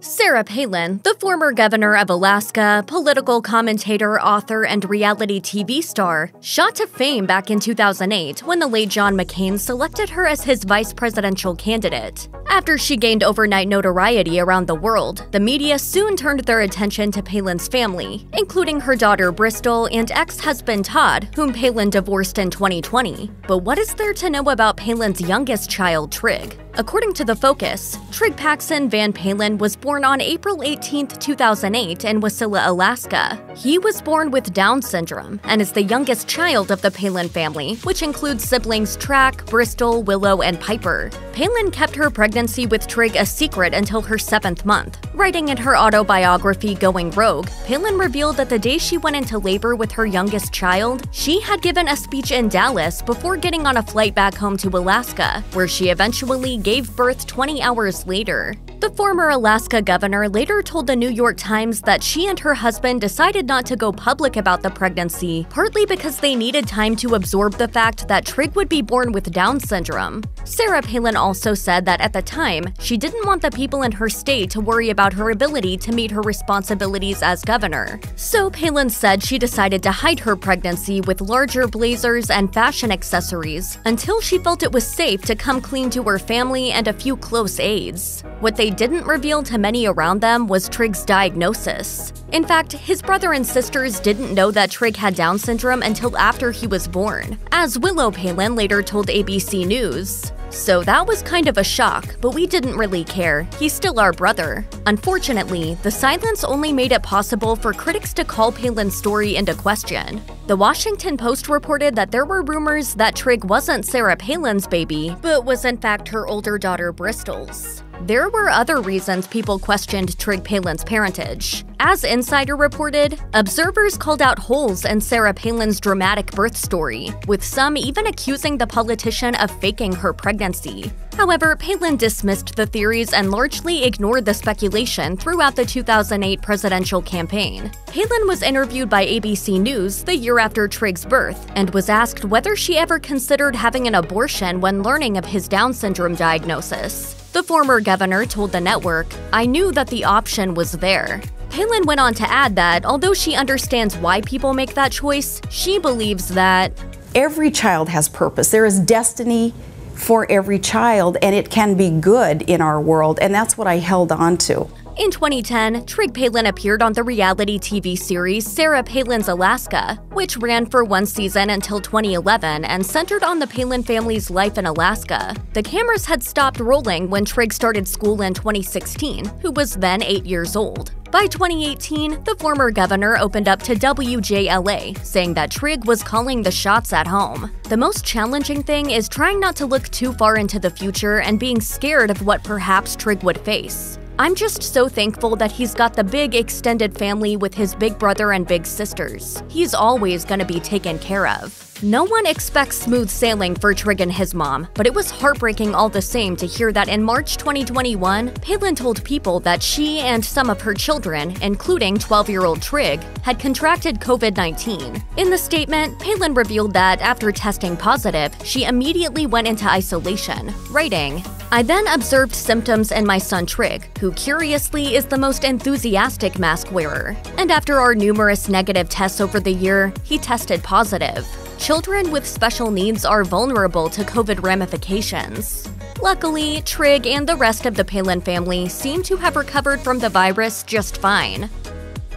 Sarah Palin, the former governor of Alaska, political commentator, author, and reality TV star, shot to fame back in 2008 when the late John McCain selected her as his vice presidential candidate. After she gained overnight notoriety around the world, the media soon turned their attention to Palin's family, including her daughter Bristol and ex husband Todd, whom Palin divorced in 2020. But what is there to know about Palin's youngest child, Trig? According to The Focus, Trig Paxson Van Palin was born on April 18, 2008, in Wasilla, Alaska. He was born with Down syndrome and is the youngest child of the Palin family, which includes siblings Track, Bristol, Willow, and Piper. Palin kept her pregnancy with Trig a secret until her seventh month. Writing in her autobiography Going Rogue, Palin revealed that the day she went into labor with her youngest child, she had given a speech in Dallas before getting on a flight back home to Alaska, where she eventually gave birth 20 hours later. The former Alaska governor later told the New York Times that she and her husband decided not to go public about the pregnancy, partly because they needed time to absorb the fact that Trig would be born with Down syndrome. Sarah Palin also said that at the time, she didn't want the people in her state to worry about her ability to meet her responsibilities as governor. So Palin said she decided to hide her pregnancy with larger blazers and fashion accessories until she felt it was safe to come clean to her family and a few close aides. What they didn't reveal to many around them was Trig's diagnosis. In fact, his brother and sisters didn't know that Trig had Down syndrome until after he was born, as Willow Palin later told ABC News. So that was kind of a shock, but we didn't really care. He's still our brother. Unfortunately, the silence only made it possible for critics to call Palin's story into question. The Washington Post reported that there were rumors that Trig wasn't Sarah Palin's baby, but was in fact her older daughter Bristol's. There were other reasons people questioned Trig Palin's parentage. As Insider reported, observers called out holes in Sarah Palin's dramatic birth story, with some even accusing the politician of faking her pregnancy. However, Palin dismissed the theories and largely ignored the speculation throughout the 2008 presidential campaign. Palin was interviewed by ABC News the year after Trig's birth and was asked whether she ever considered having an abortion when learning of his Down syndrome diagnosis. The former governor told the network, I knew that the option was there. Palin went on to add that although she understands why people make that choice, she believes that every child has purpose. There is destiny for every child, and it can be good in our world, and that's what I held on to. In 2010, Trig Palin appeared on the reality TV series Sarah Palin's Alaska, which ran for one season until 2011 and centered on the Palin family's life in Alaska. The cameras had stopped rolling when Trig started school in 2016, who was then 8 years old. By 2018, the former governor opened up to WJLA, saying that Trig was calling the shots at home. The most challenging thing is trying not to look too far into the future and being scared of what perhaps Trig would face. I'm just so thankful that he's got the big extended family with his big brother and big sisters. He's always gonna be taken care of. No one expects smooth sailing for Trig and his mom, but it was heartbreaking all the same to hear that in March 2021, Palin told people that she and some of her children, including 12 year old Trig, had contracted COVID 19. In the statement, Palin revealed that after testing positive, she immediately went into isolation, writing, I then observed symptoms in my son Trig, who curiously is the most enthusiastic mask wearer. And after our numerous negative tests over the year, he tested positive. Children with special needs are vulnerable to COVID ramifications. Luckily, Trig and the rest of the Palin family seem to have recovered from the virus just fine.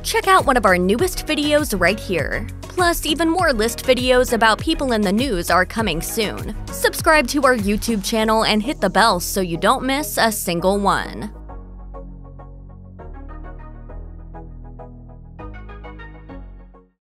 Check out one of our newest videos right here. Plus, even more list videos about people in the news are coming soon. Subscribe to our YouTube channel and hit the bell so you don't miss a single one.